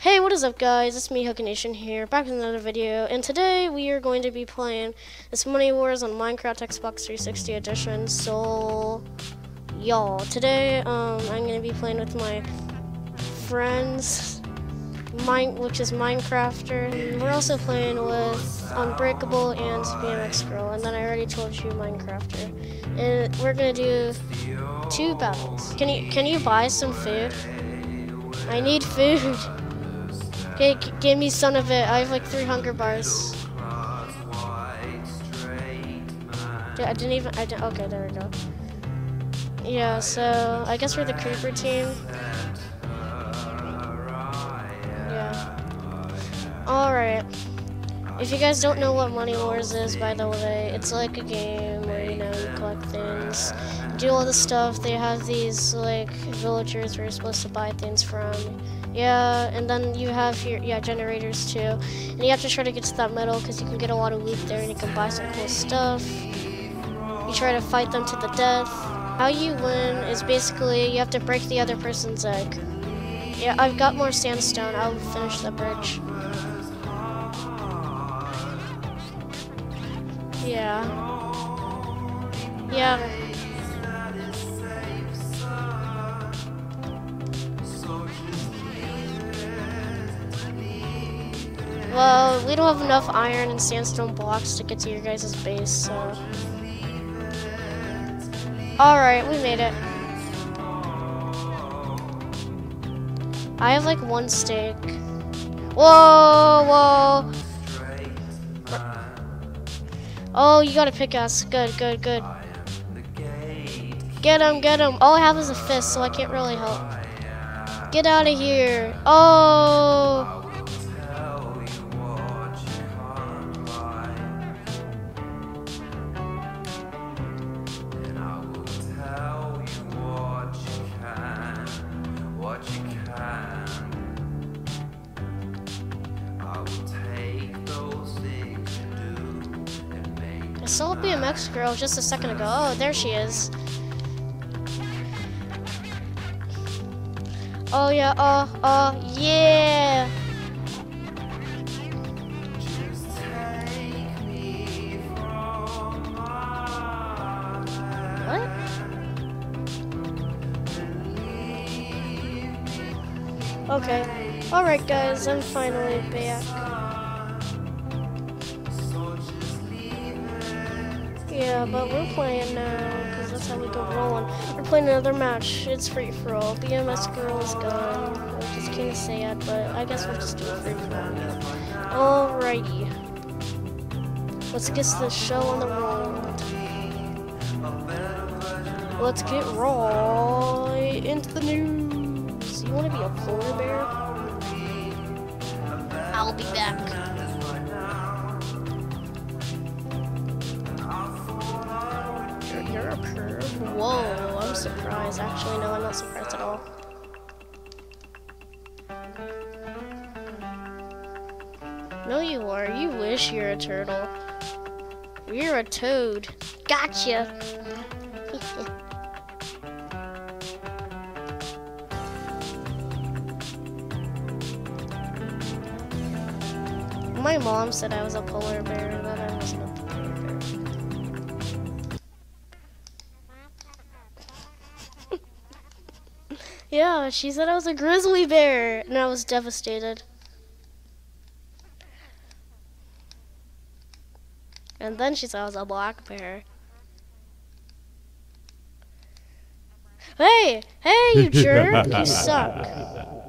Hey, what is up guys? It's me, Huga Nation here, back with another video, and today we are going to be playing this Money Wars on Minecraft Xbox 360 Edition, so, y'all, today, um, I'm going to be playing with my friends, Mine, which is Minecrafter, and we're also playing with Unbreakable and BMX Girl, and then I already told you Minecrafter, and we're to do two battles. Can you, can you buy some food? I need food. Okay, give me some of it. I have like three hunger bars. Yeah, I didn't even. I didn't. Okay, there we go. Yeah, so I guess we're the creeper team. Yeah. All right. If you guys don't know what Money Wars is, by the way, it's like a game where you know you collect things, do all the stuff. They have these like villagers where you're supposed to buy things from. Yeah, and then you have your yeah generators too, and you have to try to get to that middle because you can get a lot of loot there and you can buy some cool stuff. You try to fight them to the death. How you win is basically you have to break the other person's egg. Yeah, I've got more sandstone. I'll finish the bridge. Yeah. Yeah. Well, we don't have enough iron and sandstone blocks to get to your guys' base, so. Alright, we made it. I have like one steak. Whoa, whoa. Oh, you got a pickaxe. Good, good, good. Get him, get him. All I have is a fist, so I can't really help. Get out of here. Oh. Saw a BMX girl just a second ago. Oh, there she is. Oh yeah, oh, oh, yeah. What? Okay. Alright guys, I'm finally back. Yeah, but we're playing now, because that's how we go rolling. We're playing another match. It's free for all. BMX girl is gone, which is kind of sad, but I guess we'll just do it free for all. Alrighty. Let's get the show on the road. Let's get right into the news. You want to be a polar bear? I'll be back. Surprised. Actually, no, I'm not surprised at all. No, you are. You wish you're a turtle. You're a toad. Gotcha. My mom said I was a polar bear, then I Yeah, she said I was a grizzly bear, and I was devastated. And then she said I was a black bear. Hey, hey, you jerk! You suck.